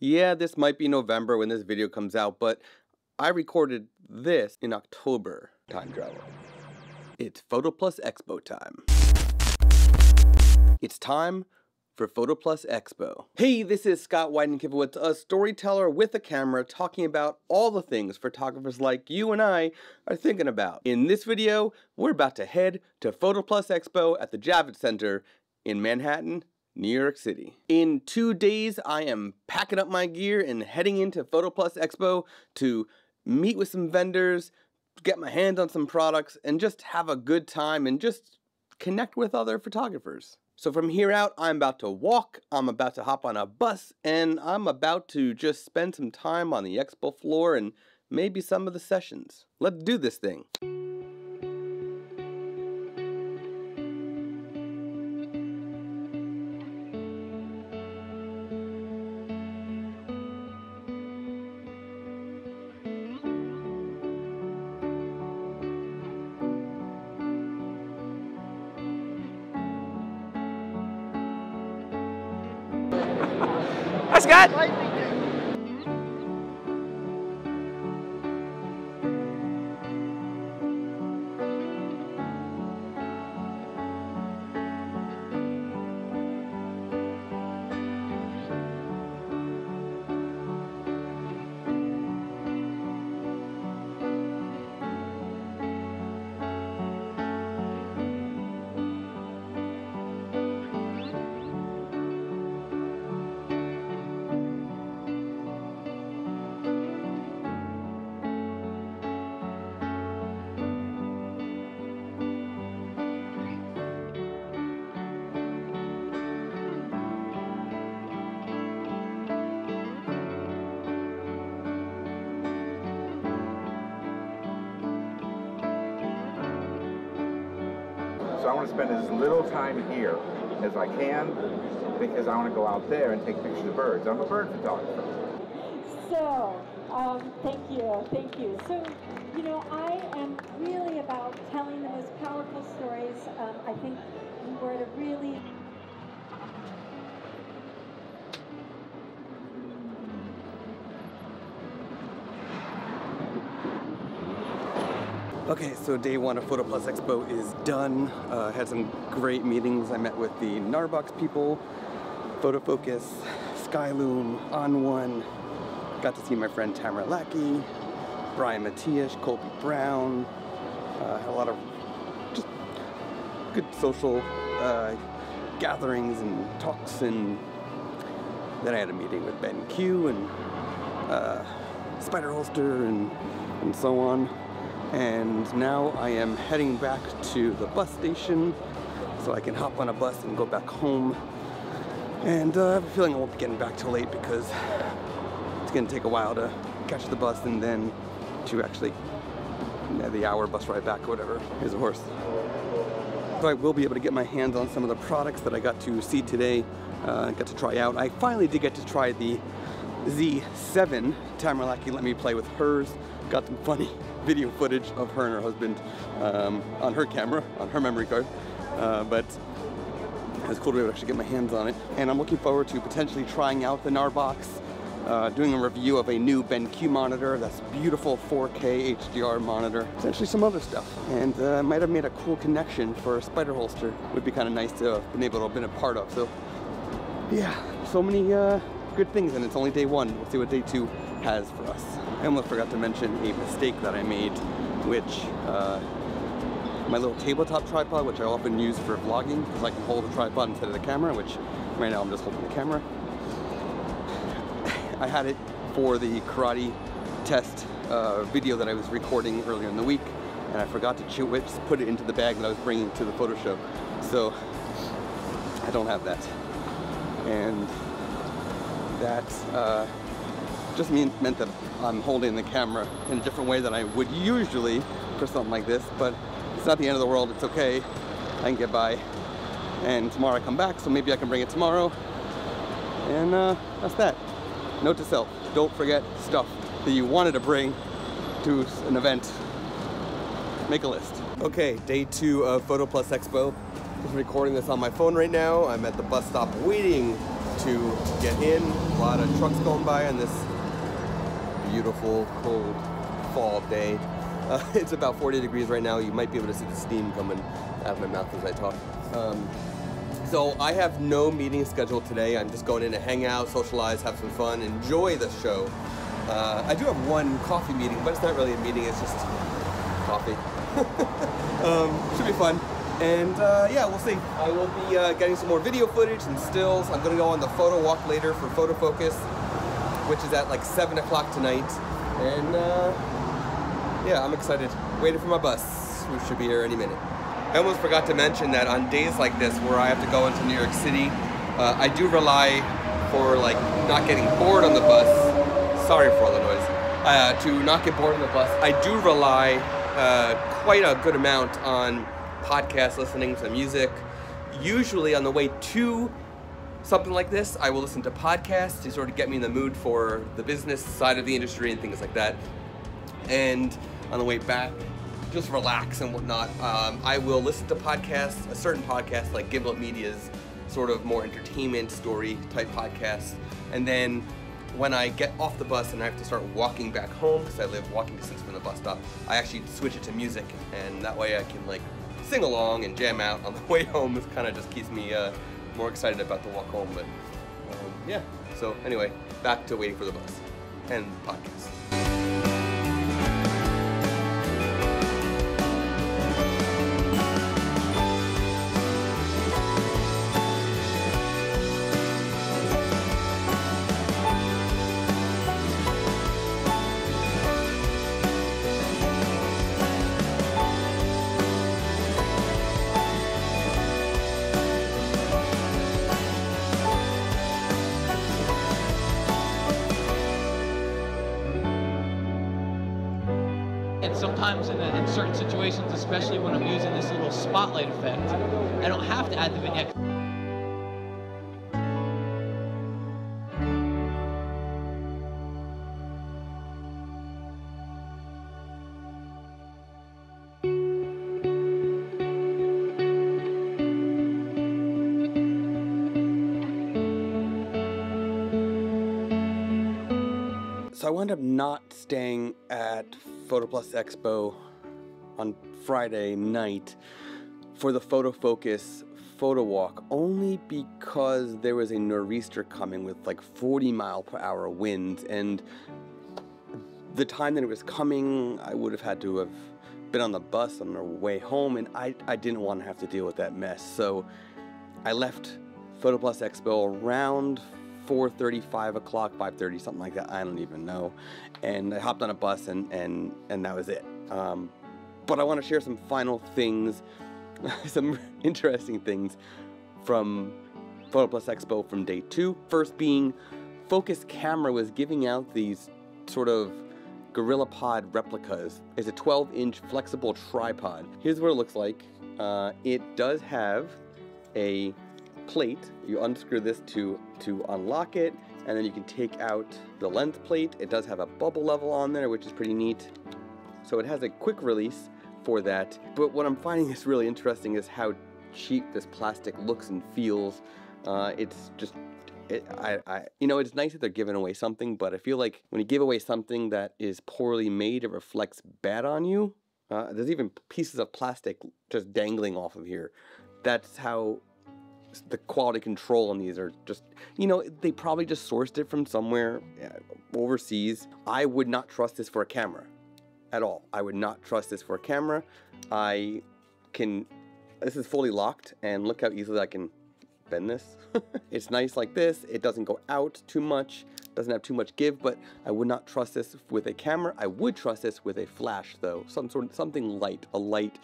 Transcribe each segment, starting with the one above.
Yeah, this might be November when this video comes out, but I recorded this in October. Time travel. It's Photo Plus Expo time. It's time for Photo Plus Expo. Hey, this is Scott Wyden Kivowitz, a storyteller with a camera talking about all the things photographers like you and I are thinking about. In this video, we're about to head to Photo Plus Expo at the Javits Center in Manhattan, New York City. In two days, I am packing up my gear and heading into Photo Plus Expo to meet with some vendors, get my hands on some products, and just have a good time and just connect with other photographers. So from here out, I'm about to walk, I'm about to hop on a bus, and I'm about to just spend some time on the expo floor and maybe some of the sessions. Let's do this thing. Hi, I want to spend as little time here as I can because I want to go out there and take pictures of birds. I'm a bird photographer. So, um, thank you, thank you. So, you know, I am really about telling the most powerful stories. Um, I think we're at a really Okay, so day one of Photo Plus Expo is done. Uh, had some great meetings. I met with the Gnarbox people, Photo Focus, Skylum, On One. Got to see my friend Tamara Lackey, Brian Matiash, Colby Brown. Uh, had a lot of just good social uh, gatherings and talks, and then I had a meeting with BenQ and uh, Spider Holster and and so on. And now I am heading back to the bus station so I can hop on a bus and go back home. And uh, I have a feeling I won't be getting back till late because it's gonna take a while to catch the bus and then to actually the hour bus ride back or whatever. Here's a horse. So I will be able to get my hands on some of the products that I got to see today, uh, got to try out. I finally did get to try the Z7. Tamara let me play with hers. Got some funny video footage of her and her husband um, on her camera, on her memory card. Uh, but it was cool to be able to actually get my hands on it. And I'm looking forward to potentially trying out the Gnarbox, uh, doing a review of a new BenQ monitor, that's beautiful 4K HDR monitor, potentially some other stuff. And uh, might have made a cool connection for a spider holster. Would be kind of nice to have been able to have been a part of. So yeah, so many uh, good things and it's only day one. We'll see what day two has for us. I almost forgot to mention a mistake that I made, which uh, my little tabletop tripod, which I often use for vlogging, because I can hold a tripod instead of the camera, which right now I'm just holding the camera. I had it for the karate test uh, video that I was recording earlier in the week, and I forgot to chew it, put it into the bag that I was bringing to the photo show. So I don't have that. And that uh, just mean, meant that I'm holding the camera in a different way than I would usually for something like this, but it's not the end of the world, it's okay. I can get by. And tomorrow I come back, so maybe I can bring it tomorrow. And uh, that's that. Note to self, don't forget stuff that you wanted to bring to an event. Make a list. Okay, day two of Photo Plus Expo. Recording this on my phone right now. I'm at the bus stop waiting to get in. A lot of trucks going by on this beautiful, cold fall day. Uh, it's about 40 degrees right now. You might be able to see the steam coming out of my mouth as I talk. Um, so I have no meeting scheduled today. I'm just going in to hang out, socialize, have some fun, enjoy the show. Uh, I do have one coffee meeting, but it's not really a meeting. It's just coffee. um, should be fun. And uh, yeah, we'll see. I will be uh, getting some more video footage and stills. I'm to go on the photo walk later for Photo Focus, which is at like 7 o'clock tonight. And uh, yeah, I'm excited. Waiting for my bus, which should be here any minute. I almost forgot to mention that on days like this where I have to go into New York City, uh, I do rely for like not getting bored on the bus. Sorry for all the noise. Uh, to not get bored on the bus, I do rely uh, quite a good amount on podcast listening to music. Usually on the way to something like this, I will listen to podcasts to sort of get me in the mood for the business side of the industry and things like that. And on the way back, just relax and whatnot. Um, I will listen to podcasts, a certain podcast like Gimlet Media's sort of more entertainment story type podcast. And then when I get off the bus and I have to start walking back home, because I live walking distance from the bus stop, I actually switch it to music. And that way I can like sing along and jam out on the way home. This kind of just keeps me uh, more excited about the walk home. But um, yeah, so anyway, back to waiting for the bus and podcast. And sometimes in, in certain situations, especially when I'm using this little spotlight effect, I don't have to add the vignette. So I wound up not staying at Photo Plus Expo on Friday night for the Photo Focus photo walk only because there was a nor'easter coming with like 40 mile per hour winds and the time that it was coming I would have had to have been on the bus on the way home and I, I didn't want to have to deal with that mess. So I left Photo Plus Expo around 4:30, 5 o'clock, 5:30, something like that. I don't even know. And I hopped on a bus, and and and that was it. Um, but I want to share some final things, some interesting things from Photo Plus Expo from day two. First being, Focus Camera was giving out these sort of GorillaPod replicas. It's a 12-inch flexible tripod. Here's what it looks like. Uh, it does have a plate. You unscrew this to, to unlock it, and then you can take out the length plate. It does have a bubble level on there, which is pretty neat. So it has a quick release for that. But what I'm finding is really interesting is how cheap this plastic looks and feels. Uh, it's just, it, I, I, you know, it's nice that they're giving away something, but I feel like when you give away something that is poorly made, it reflects bad on you. Uh, there's even pieces of plastic just dangling off of here. That's how the quality control on these are just, you know, they probably just sourced it from somewhere uh, overseas. I would not trust this for a camera at all. I would not trust this for a camera. I can, this is fully locked and look how easily I can bend this. it's nice like this. It doesn't go out too much, doesn't have too much give, but I would not trust this with a camera. I would trust this with a flash though, some sort of, something light, a light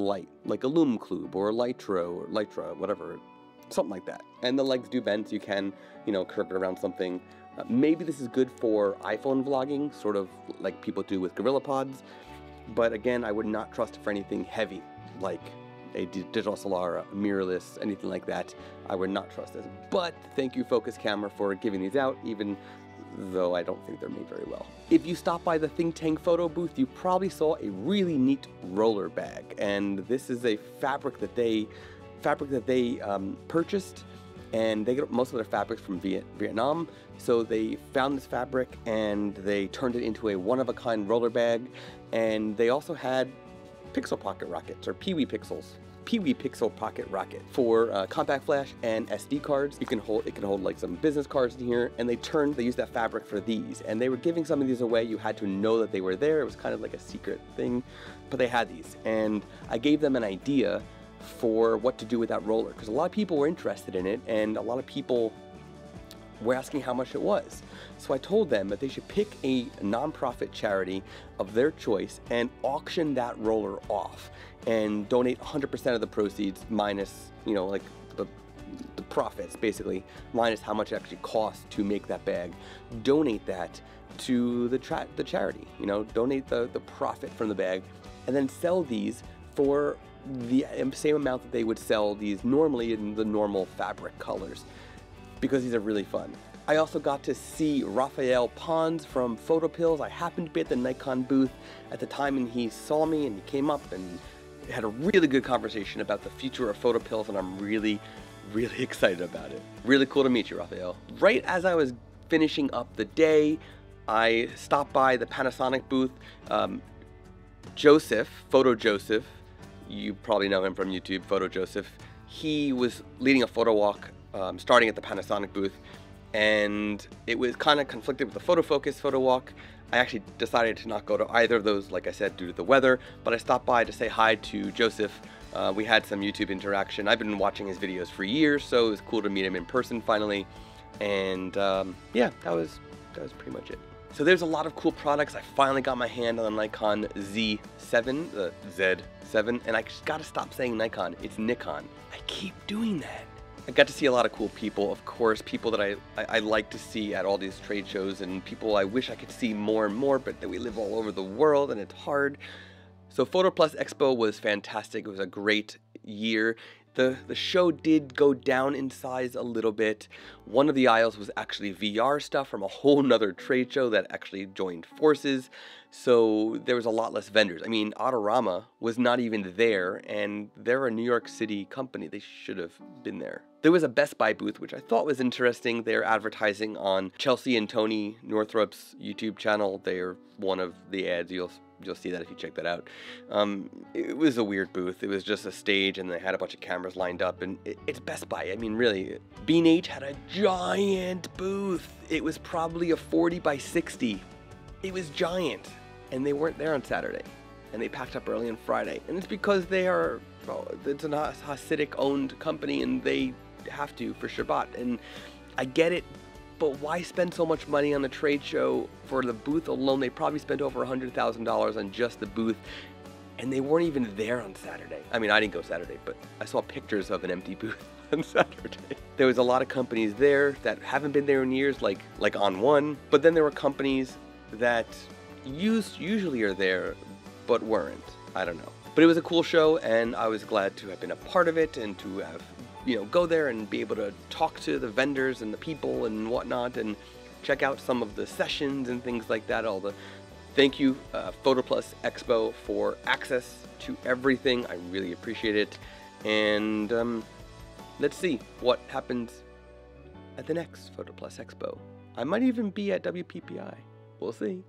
light, like a Clube or a Lytro or Lytra, whatever, something like that. And the legs do bend, so you can, you know, curve it around something. Uh, maybe this is good for iPhone vlogging, sort of like people do with GorillaPods. But again, I would not trust it for anything heavy, like a digital Solara, mirrorless, anything like that. I would not trust this. But thank you, Focus Camera, for giving these out, even though I don't think they're made very well. If you stop by the Think Tank photo booth, you probably saw a really neat roller bag, and this is a fabric that they fabric that they um, purchased and they get most of their fabrics from Viet- Vietnam. So they found this fabric and they turned it into a one-of-a-kind roller bag, and they also had pixel pocket rockets or Pewee pixels. Pewee Pixel Pocket Rocket for uh, compact flash and SD cards. You can hold it can hold like some business cards in here, and they turned they used that fabric for these, and they were giving some of these away. You had to know that they were there. It was kind of like a secret thing, but they had these, and I gave them an idea for what to do with that roller because a lot of people were interested in it, and a lot of people were asking how much it was. So I told them that they should pick a nonprofit charity of their choice and auction that roller off and donate 100% of the proceeds minus, you know, like the, the profits basically, minus how much it actually costs to make that bag. Donate that to the, tra- the charity, you know, donate the, the profit from the bag and then sell these for the um, same amount that they would sell these normally in the normal fabric colors because these are really fun. I also got to see Rafael Pons from Photopills. I happened to be at the Nikon booth at the time and he saw me and he came up and had a really good conversation about the future of Photopills and I'm really, really excited about it. Really cool to meet you, Rafael. Right as I was finishing up the day, I stopped by the Panasonic booth. Um, Joseph, Photo Joseph, you probably know him from YouTube, Photo Joseph, he was leading a photo walk um, starting at the Panasonic booth and it was kind of conflicted with the photo focus photo walk. I actually decided to not go to either of those, like I said, due to the weather, but I stopped by to say hi to Joseph. Uh, we had some YouTube interaction. I've been watching his videos for years, so it was cool to meet him in person finally. And um, yeah, that was that was pretty much it. So there's a lot of cool products. I finally got my hand on the Nikon Z7, the Z7, and I just gotta stop saying Nikon. It's Nikon. I keep doing that. I got to see a lot of cool people, of course, people that I, I, I, like to see at all these trade shows and people I wish I could see more and more, but that we live all over the world and it's hard. So Photo Plus Expo was fantastic. It was a great year. The, the show did go down in size a little bit. One of the aisles was actually VR stuff from a whole nother trade show that actually joined forces. So there was a lot less vendors. I mean, Adorama was not even there, and they're a New York City company. They should have been there. There was a Best Buy booth, which I thought was interesting. They're advertising on Chelsea and Tony Northrup's YouTube channel. They're one of the ads. You'll you'll see that if you check that out. Um, it was a weird booth. It was just a stage, and they had a bunch of cameras lined up. And it, it's Best Buy. I mean, really, B&H had a giant booth. It was probably a 40 by 60. It was giant and they weren't there on Saturday, and they packed up early on Friday, and it's because they are well, it's an Hasidic owned company, and they have to for Shabbat, and I get it, but why spend so much money on the trade show for the booth alone? They probably spent over a hundred thousand dollars on just the booth, and they weren't even there on Saturday. I mean, I didn't go Saturday, but I saw pictures of an empty booth on Saturday. There was a lot of companies there that haven't been there in years, like like ON1, but then there were companies that used usually are there, but weren't. I don't know. But it was a cool show, and I was glad to have been a part of it and to have, you know, go there and be able to talk to the vendors and the people and whatnot, and check out some of the sessions and things like that. All the thank you, uh, PhotoPlus Expo, for access to everything. I really appreciate it, and um, let's see what happens at the next PhotoPlus Expo. I might even be at WPPI. We'll see.